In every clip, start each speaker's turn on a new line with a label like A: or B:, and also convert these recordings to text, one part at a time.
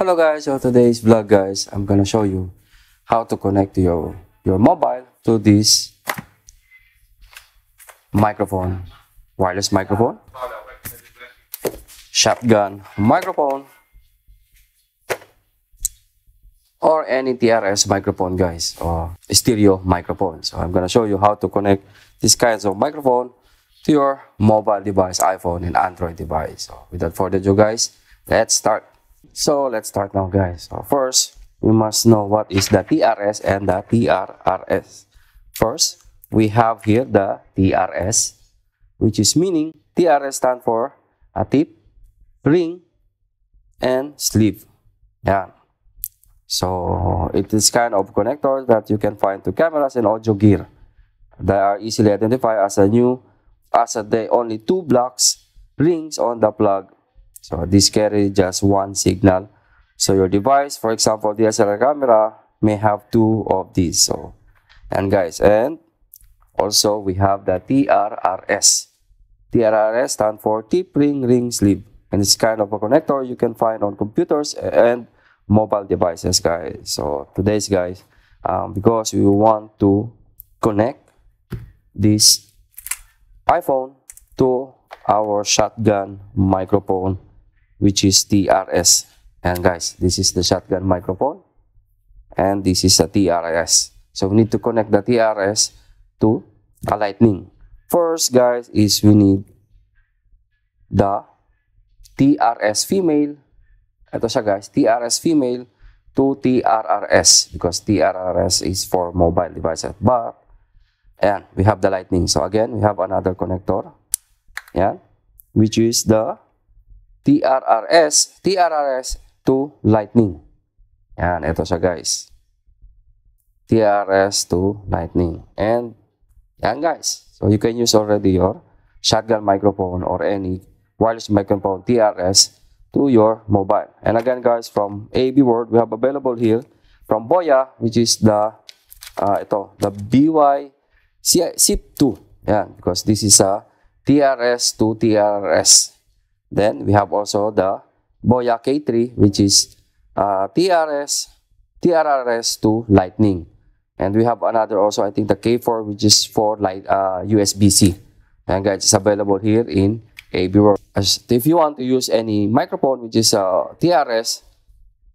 A: Hello guys, so today's vlog guys, I'm gonna show you how to connect your your mobile to this microphone, wireless microphone, shotgun microphone, or any TRS microphone guys, or stereo microphone. So I'm gonna show you how to connect these kinds of microphone to your mobile device, iPhone and Android device. So without further ado guys, let's start. So let's start now guys. So first, we must know what is the TRS and the TRRS. First, we have here the TRS, which is meaning TRS stand for a tip, ring, and sleeve. Yeah. So it is kind of connector that you can find to cameras and audio gear. They are easily identified as a new as a the only two blocks rings on the plug. So this carry just one signal. So your device, for example, the DSLR camera may have two of these. So and guys, and also we have the TRRS. TRRS stand for tip ring ring sleeve. And it's kind of a connector you can find on computers and mobile devices guys so today's guys um, because we want to connect this iphone to our shotgun microphone which is trs and guys this is the shotgun microphone. And this is a trs so we need to connect the trs to a lightning. First guys is we need the trs female. Ito siya guys, TRS female to TRRS because TRRS is for mobile devices. But, ayan, we have the lightning. So again, we have another connector. Yeah, which is the TRRS, TRRS to lightning. Ayan, ito siya guys. TRS to lightning. And, ayan guys. So you can use already your shotgun microphone or any wireless microphone TRS to your mobile. And again guys, from AB World, we have available here from Boya, which is the uh, ito, the BY SIP2. Yeah, because this is a TRS to TRS. Then we have also the Boya K3, which is uh, TRS, TRRS to Lightning. And we have another also, I think the K4, which is for light uh, USB-C. And guys, it's available here in AB World. If you want to use any microphone which is uh, TRS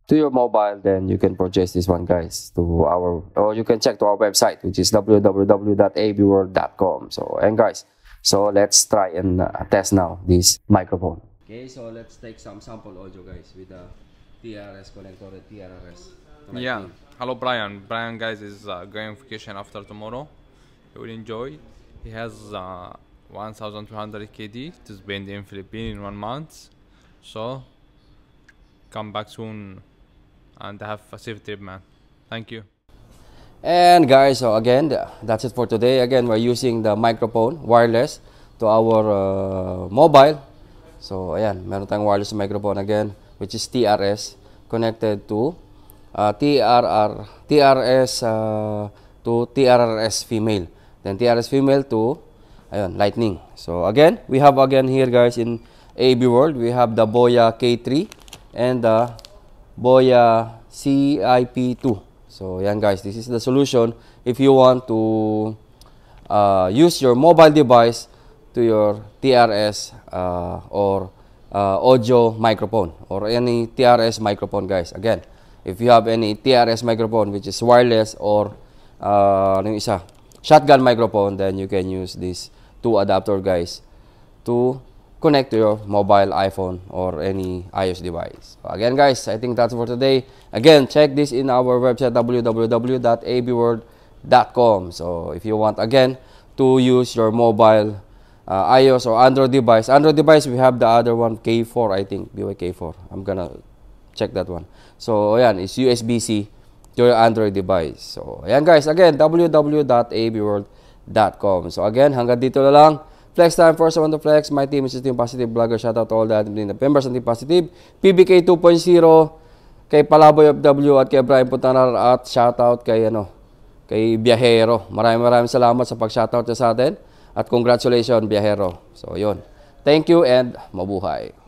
A: to your mobile, then you can purchase this one, guys, to our or you can check to our website, which is www.abworld.com. So and guys, so let's try and uh, test now this microphone. Okay, so let's take some sample audio, guys, with the TRS connector, the TRS.
B: Yeah. Hello, Brian. Brian, guys, is uh, going on vacation after tomorrow. He will enjoy. He has uh, 1200 KD to spend in Philippines in one month. So come back soon and have a safe trip, man. Thank you.
A: And guys, so again, that's it for today. Again, we're using the microphone wireless to our uh, mobile. So ayan, meron tayong wireless microphone again, which is TRS connected to uh, TRR, TRS uh, to TRRS female. Then TRS female to Ayun, lightning. So again, we have again here guys in AB World, we have the Boya K3 and the Boya CIP2. So yan guys, this is the solution if you want to uh, use your mobile device to your TRS uh, or uh, audio microphone or any TRS microphone guys. Again, if you have any TRS microphone which is wireless or uh, ano isa, shotgun microphone, then you can use this two adapter guys to connect to your mobile iPhone or any iOS device. Again guys, I think that's for today. Again, check this in our website www.abworld.com. So if you want again to use your mobile uh, iOS or Android device. Android device, we have the other one, K4, I think, BYK4. I'm gonna check that one. So, ayan, it's USB-C to your Android device. So, ayan guys, again, www.abworld.com. So again, hanggang dito na lang. Flex time for someone to flex. My team is Team Positive Vlogger. Shout out to all the members ng Team Positive. PBK 2.0 kay Palaboy of W at kay Brian Puntanar at shout out kay ano kay Biyahero. Maraming maraming salamat sa pag-shoutout niya sa atin at congratulations Biyahero. So, yun. Thank you and mabuhay.